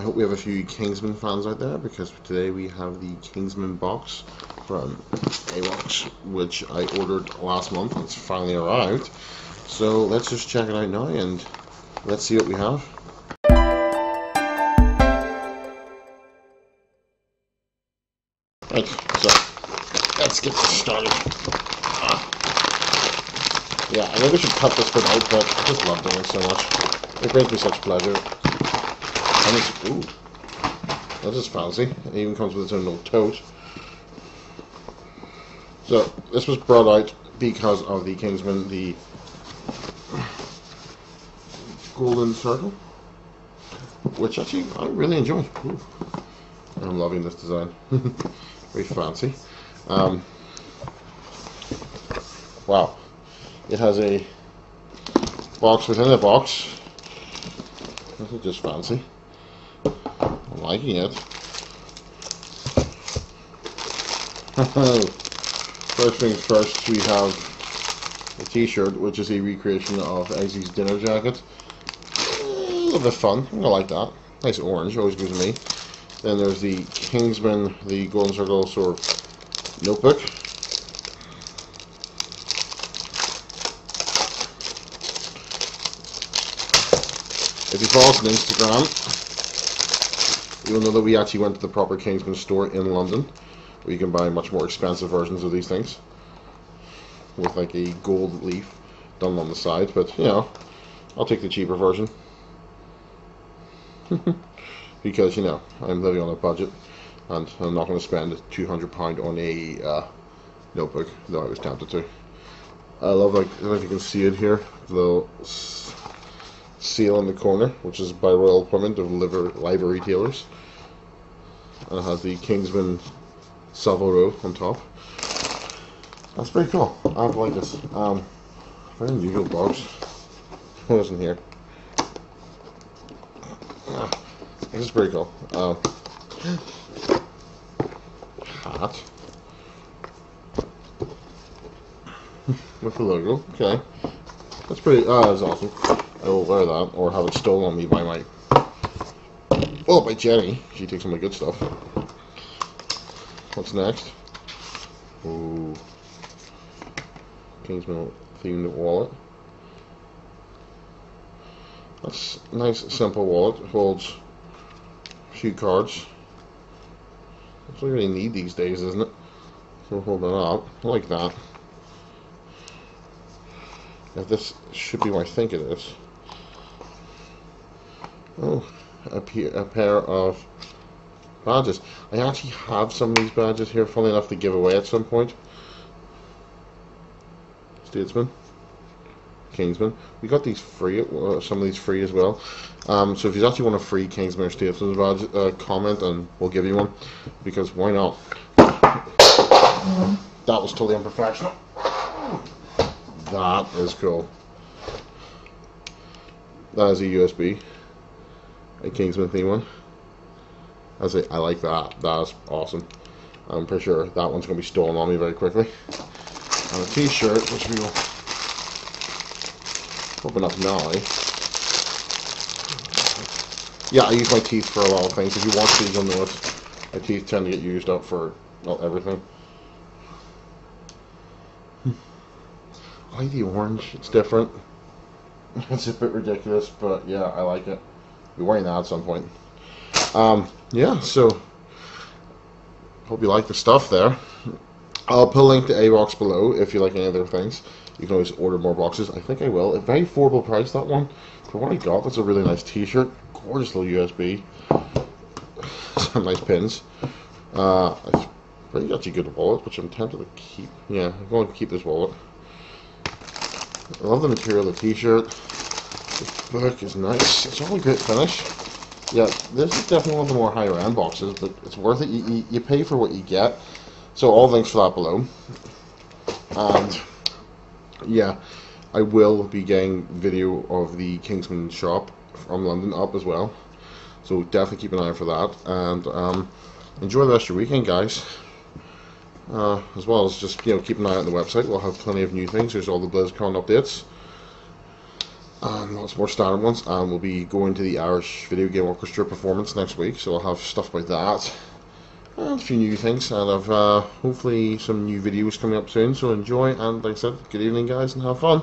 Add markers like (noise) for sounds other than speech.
I hope we have a few Kingsman fans out there because today we have the Kingsman box from A-Box, which I ordered last month. It's finally arrived. So let's just check it out now and let's see what we have. So let's get this started. Ah. Yeah, I know we should cut this bit out, but I just love doing it so much. It brings me such pleasure. It's, ooh, that is fancy. It even comes with its own little tote. So, this was brought out because of the Kingsman, the Golden Circle, which actually I really enjoy. Ooh. I'm loving this design. (laughs) Very fancy. Um, wow. It has a box within a box. This is just fancy. I'm liking it. (laughs) first things first, we have a t-shirt, which is a recreation of Eggsy's dinner jacket. A little bit fun. I like that. Nice orange, always gives me. Then there's the Kingsman, the Golden Circle sort of notebook. If you follow us on Instagram, you'll know that we actually went to the proper Kingsman store in London, where you can buy much more expensive versions of these things, with like a gold leaf done on the side, but you know, I'll take the cheaper version. (laughs) because you know I'm living on a budget and I'm not going to spend £200 on a uh, notebook though I was tempted to. I love like I don't know if you can see it here the seal in the corner which is by royal appointment of liver, livery tailors and it has the Kingsman Savile Row on top. That's pretty cool. I like this. Um, very unusual box. What is in here? This is pretty cool. Um, hat. (laughs) With the logo. Okay. That's pretty, uh, that's awesome. I will wear that, or have it stolen on me by my, well, by Jenny. She takes all my good stuff. What's next? Ooh. Kingsman themed wallet. That's a nice, simple wallet. It holds few cards. That's what you really need these days, isn't it? So hold that up. I like that. Now this should be what I think it is. Oh, a, a pair of badges. I actually have some of these badges here, funny enough, to give away at some point. Statesman. Kingsman. We got these free, uh, some of these free as well. Um, so if you actually want a free Kingsman or Statesman badge, uh, comment and we'll give you one. Because why not? That was totally unprofessional. That is cool. That is a USB. A Kingsman theme one. I say I like that. That's awesome. I'm pretty sure that one's going to be stolen on me very quickly. And a t-shirt, which we will Open up now. Eh? Yeah, I use my teeth for a lot of things. If you watch these, you'll it. My teeth tend to get used up for well, everything. Hmm. I like the orange. It's different. (laughs) It's a bit ridiculous, but yeah, I like it. Be wearing that at some point. Um, yeah, so hope you like the stuff there. I'll put a link to A-Box below if you like any other things. You can always order more boxes. I think I will. A very affordable price, that one. For what I got, that's a really nice t-shirt. Gorgeous little USB. Some (laughs) nice pins. Uh, I pretty actually good wallet, which I'm tempted to keep. Yeah, I'm going to keep this wallet. I love the material of the t-shirt. Book is nice. It's all a great finish. Yeah, this is definitely one of the more higher end boxes, but it's worth it. You, you, you pay for what you get. So all links for that below. And yeah, I will be getting video of the Kingsman shop from London up as well. So definitely keep an eye out for that. And um, enjoy the rest of your weekend, guys. Uh, as well as just you know keep an eye out on the website. We'll have plenty of new things. There's all the BlizzCon updates. And lots more standard ones. And we'll be going to the Irish Video Game Orchestra performance next week, so I'll have stuff about that. And a few new things, and I've uh, hopefully some new videos coming up soon. So enjoy, and like I said, good evening, guys, and have fun.